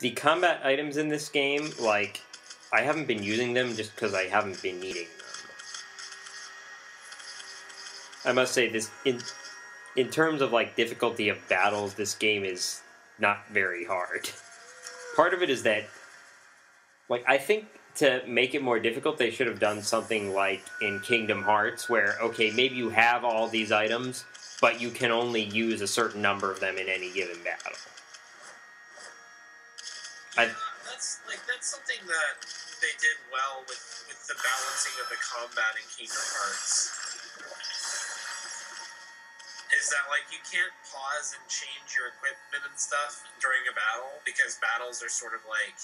the combat items in this game, like, I haven't been using them just because I haven't been needing them. I must say this in in terms of like difficulty of battles, this game is not very hard. Part of it is that like I think to make it more difficult they should have done something like in Kingdom Hearts where okay, maybe you have all these items, but you can only use a certain number of them in any given battle. Yeah, that's like that's something that they did well with with the balancing of the combat in Kingdom Hearts. Is that like you can't pause and change your equipment and stuff during a battle because battles are sort of like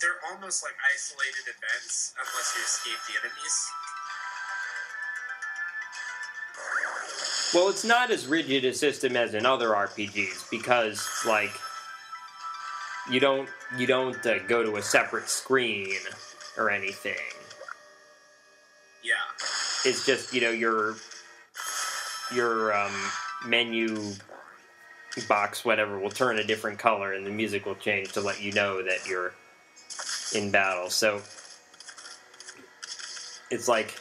they're almost like isolated events unless you escape the enemies. Well, it's not as rigid a system as in other RPGs because, like, you don't you don't uh, go to a separate screen or anything. Yeah. It's just you know your your um, menu box, whatever, will turn a different color, and the music will change to let you know that you're in battle. So it's like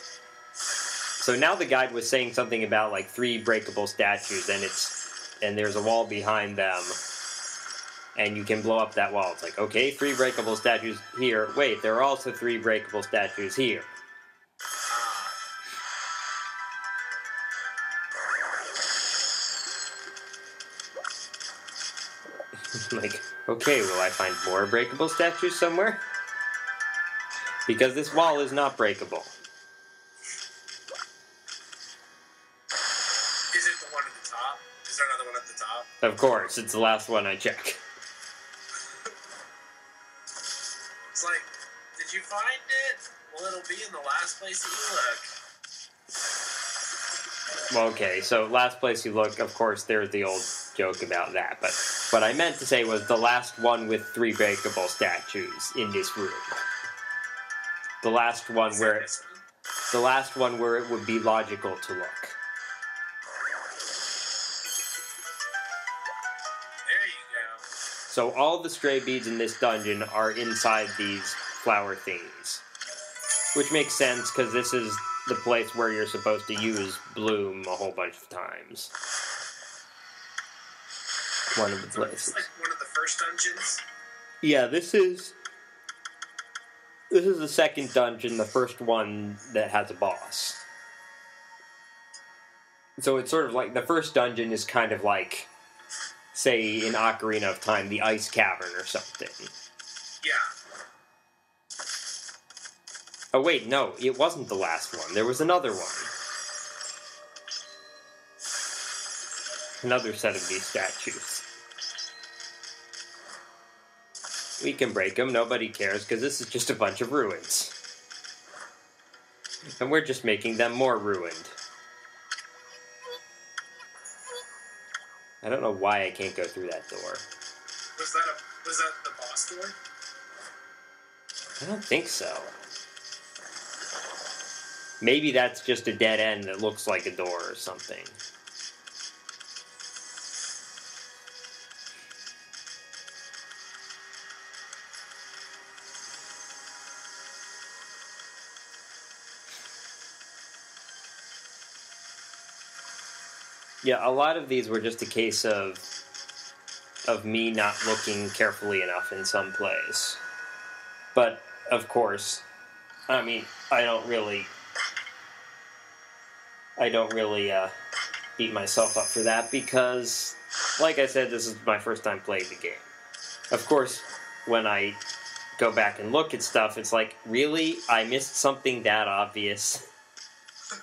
so now the guide was saying something about like three breakable statues, and it's and there's a wall behind them, and you can blow up that wall. It's like okay, three breakable statues here. Wait, there are also three breakable statues here. Like, okay, will I find more breakable statues somewhere? Because this wall is not breakable. is it the one at the top? Is there another one at the top? Of course, it's the last one I check. Be in the last place that you look. Well, okay, so last place you look, of course, there's the old joke about that. But what I meant to say was the last one with three breakable statues in this room. The last one Is where one? the last one where it would be logical to look. There you go. So all the stray beads in this dungeon are inside these flower thingies. Which makes sense because this is the place where you're supposed to use bloom a whole bunch of times. One of the places. like one of the first dungeons. Yeah, this is this is the second dungeon, the first one that has a boss. So it's sort of like the first dungeon is kind of like say in Ocarina of Time, the ice cavern or something. Yeah. Oh wait, no, it wasn't the last one. There was another one. Another set of these statues. We can break them, nobody cares, because this is just a bunch of ruins. And we're just making them more ruined. I don't know why I can't go through that door. Was that a was that the boss door? I don't think so. Maybe that's just a dead end that looks like a door or something. Yeah, a lot of these were just a case of of me not looking carefully enough in some place. But of course, I mean, I don't really I don't really uh, beat myself up for that because like I said, this is my first time playing the game. Of course, when I go back and look at stuff, it's like, really? I missed something that obvious.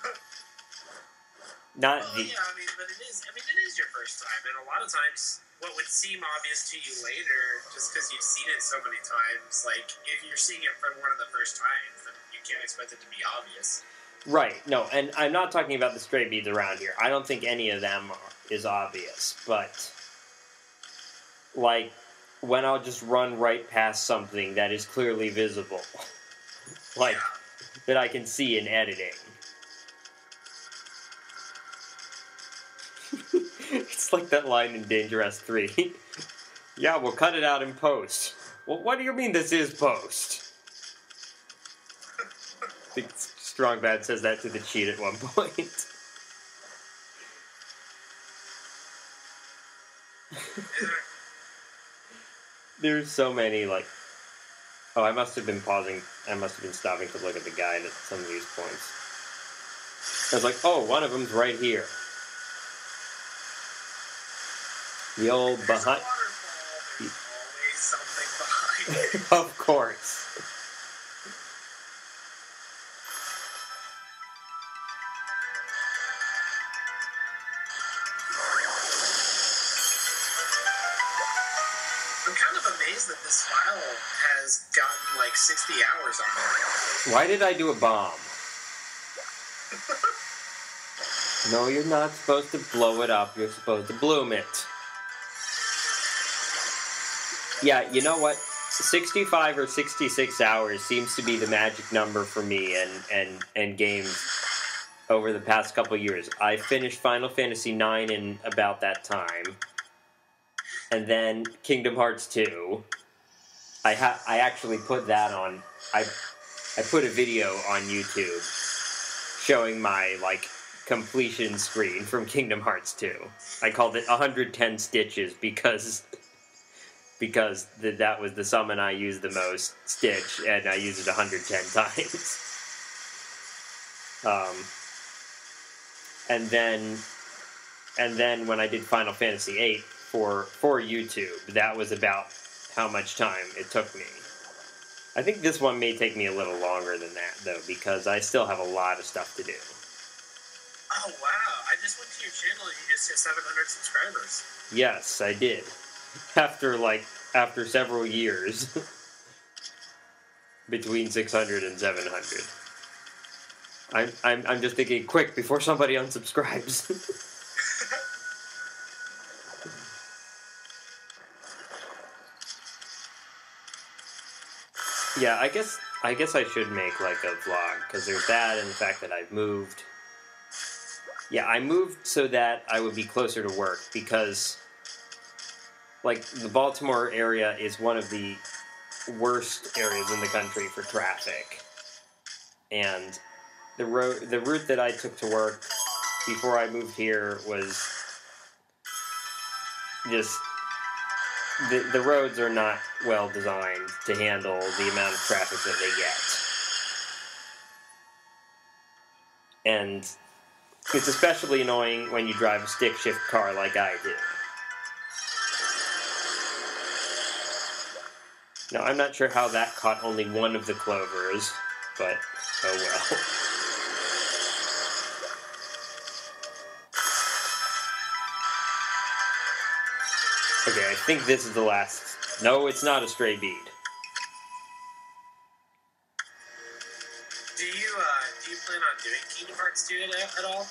Not Well, the yeah, I mean, but it is. I mean, it is your first time, and a lot of times, what would seem obvious to you later, just because you've seen it so many times, like if you're seeing it for one of the first times, then you can't expect it to be obvious. Right, no, and I'm not talking about the stray beads around here. I don't think any of them is obvious, but like when I'll just run right past something that is clearly visible, like that I can see in editing. it's like that line in Dangeresque 3. Yeah, we'll cut it out in post. Well, what do you mean this is post? I think Strong Bad says that to the cheat at one point. There's so many like. Oh, I must have been pausing. I must have been stopping to look at the guide at some of these points. I was like, oh, one of them's right here. The old behind. There's always something behind of course. I'm kind of amazed that this file has gotten like 60 hours on it. Why did I do a bomb? No, you're not supposed to blow it up. You're supposed to bloom it. Yeah, you know what? 65 or 66 hours seems to be the magic number for me and, and, and games over the past couple years. I finished Final Fantasy IX in about that time. And then Kingdom Hearts 2. I ha- I actually put that on I I put a video on YouTube showing my like completion screen from Kingdom Hearts 2. I called it 110 stitches because because the, that was the summon I used the most, Stitch, and I used it 110 times. um, and then and then when I did Final Fantasy VIII for for YouTube, that was about how much time it took me. I think this one may take me a little longer than that though, because I still have a lot of stuff to do. Oh wow! I just went to your channel and you just hit 700 subscribers. Yes, I did. After like after several years. Between 600 and 700. I'm, I'm, I'm just thinking quick before somebody unsubscribes. yeah, I guess I guess I should make like a vlog because there's that and the fact that I've moved. Yeah, I moved so that I would be closer to work because like the Baltimore area is one of the worst areas in the country for traffic. And the road the route that I took to work before I moved here was just the the roads are not well designed to handle the amount of traffic that they get. And it's especially annoying when you drive a stick shift car like I do. Now, I'm not sure how that caught only one of the clovers, but oh well. think this is the last. No, it's not a stray bead. Do you uh, do you plan on doing Kingdom Hearts 2 at, at all?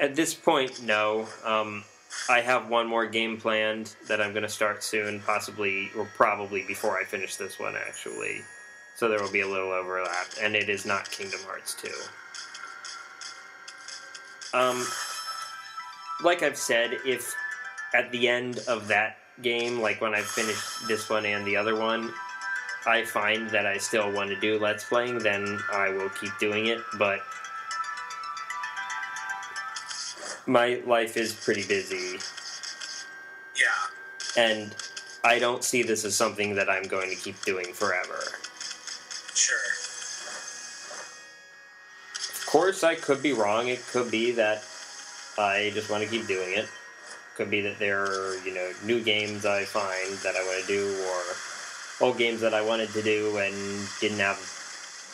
At this point, no. Um, I have one more game planned that I'm going to start soon, possibly or probably before I finish this one, actually. So there will be a little overlap, and it is not Kingdom Hearts 2. Um, like I've said, if at the end of that game, like when I've finished this one and the other one, I find that I still want to do Let's Playing, then I will keep doing it, but my life is pretty busy, Yeah, and I don't see this as something that I'm going to keep doing forever. sure. Of course, I could be wrong. It could be that I just want to keep doing it. Could be that there are, you know, new games I find that I want to do, or old games that I wanted to do and didn't have,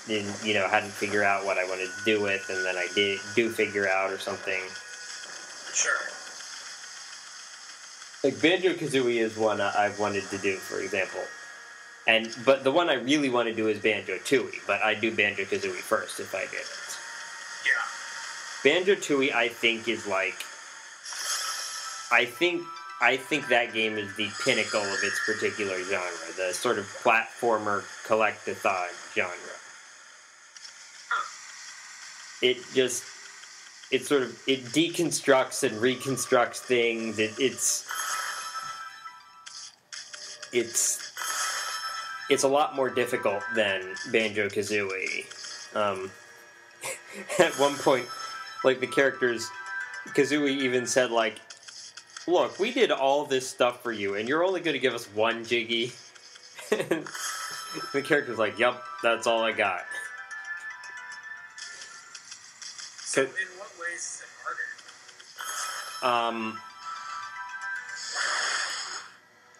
didn't, you know, hadn't figured out what I wanted to do with, and then I did do figure out or something. Sure. Like Banjo Kazooie is one I- I've wanted to do, for example. And but the one I really want to do is Banjo Tooie, but I'd do Banjo Kazooie first if I did it. Yeah. Banjo Tooie, I think, is like. I think I think that game is the pinnacle of its particular genre, the sort of platformer collectathon genre. It just it sort of it deconstructs and reconstructs things. It, it's it's it's a lot more difficult than Banjo Kazooie. Um, at one point, like the characters, Kazooie even said like, "Look, we did all this stuff for you, and you're only going to give us one Jiggy." The character's like, "Yep, that's all I got." So, in what ways is it harder? Um,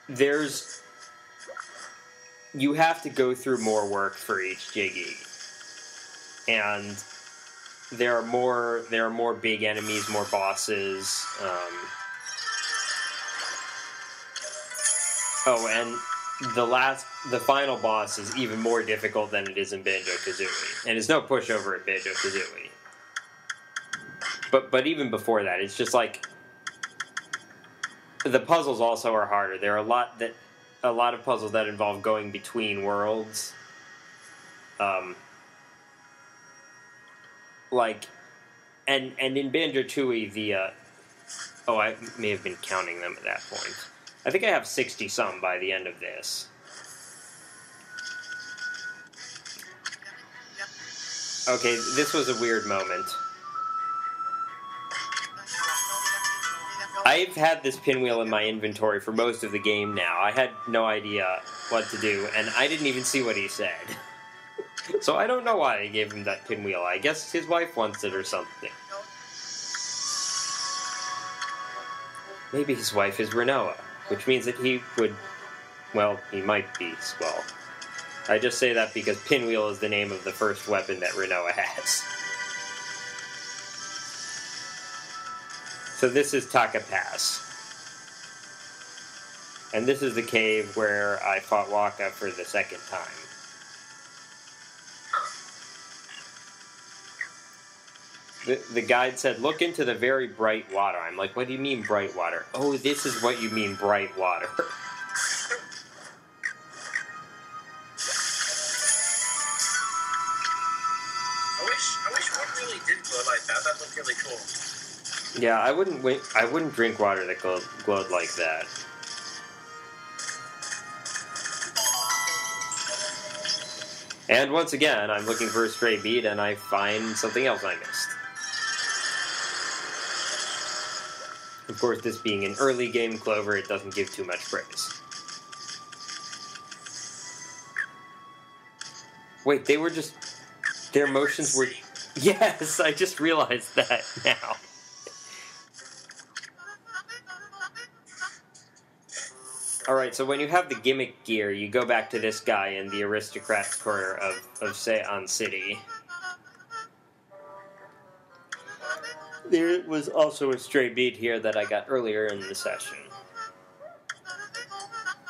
there's you have to go through more work for each jiggy, and there are more there are more big enemies, more bosses. Um, oh, and the last the final boss is even more difficult than it is in Banjo Kazooie, and it's no pushover in Banjo Kazooie. But but even before that, it's just like the puzzles also are harder. There are a lot that a lot of puzzles that involve going between worlds. Um, like, and and in Banjo Tooie, the uh, oh, I may have been counting them at that point. I think I have sixty some by the end of this. Okay, this was a weird moment. I've had this pinwheel in my inventory for most of the game now. I had no idea what to do, and I didn't even see what he said. so I don't know why I gave him that pinwheel. I guess his wife wants it or something. Maybe his wife is Rinoa, which means that he would. Well, he might be Squall. I just say that because pinwheel is the name of the first weapon that Rinoa has. So this is Taka Pass. And this is the cave where I fought Waka for the second time. The, the guide said, look into the very bright water. I'm like, what do you mean bright water? Oh, this is what you mean bright water. I wish I wish one really did glow like that. That looked really cool. yeah, I wouldn't wait, I wouldn't drink water that glowed, glowed like that. And once again, I'm looking for a stray bead and I find something else I missed. Of course, this being an early game Clover, it doesn't give too much praise. Wait, they were just. Their motions were. Yes, I just realized that now. Alright, so when you have the gimmick gear, you go back to this guy in the aristocrats corner of, of Sei-an City. There was also a stray bead here that I got earlier in the session.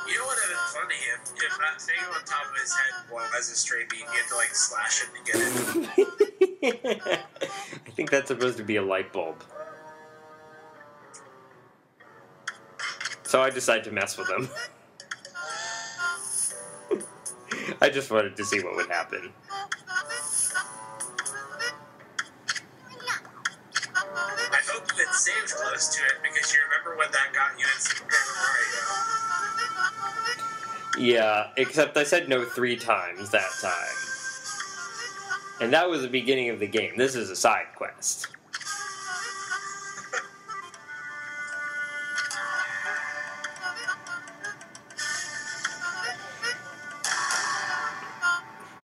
You know what would have been funny if, if that thing on top of his head was a stray bead, you had to like slash it to get it. I think that's supposed to be a light bulb. So I decided to mess with him. I just wanted to see what would happen. Close to it because you remember when that got you in Super Paper Mario. Yeah, except I said no three times that time. And that was the beginning of the game. This is a side quest.